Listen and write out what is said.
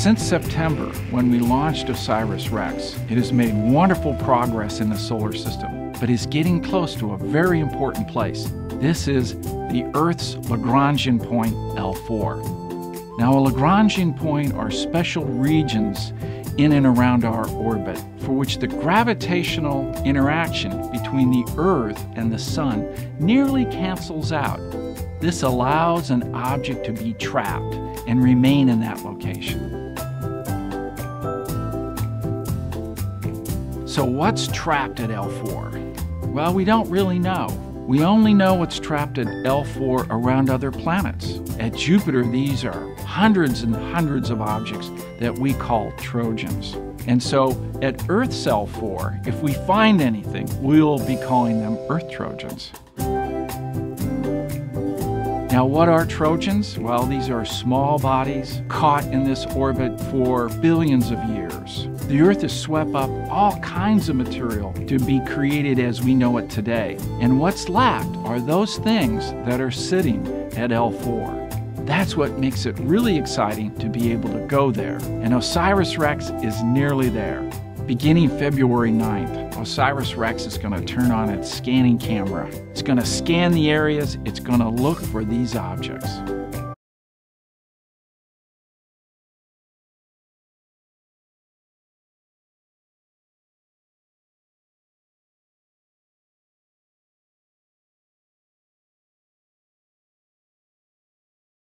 Since September, when we launched OSIRIS-REx, it has made wonderful progress in the solar system, but is getting close to a very important place. This is the Earth's Lagrangian point L4. Now, a Lagrangian point are special regions in and around our orbit for which the gravitational interaction between the Earth and the Sun nearly cancels out. This allows an object to be trapped and remain in that location. So, what's trapped at L4? Well, we don't really know. We only know what's trapped at L4 around other planets. At Jupiter, these are hundreds and hundreds of objects that we call Trojans. And so at Earth's L4, if we find anything, we'll be calling them Earth Trojans. Now, what are Trojans? Well, these are small bodies caught in this orbit for billions of years. The Earth has swept up all kinds of material to be created as we know it today. And what's left are those things that are sitting at L4. That's what makes it really exciting to be able to go there. And OSIRIS REx is nearly there. Beginning February 9th, OSIRIS REx is going to turn on its scanning camera. It's going to scan the areas, it's going to look for these objects.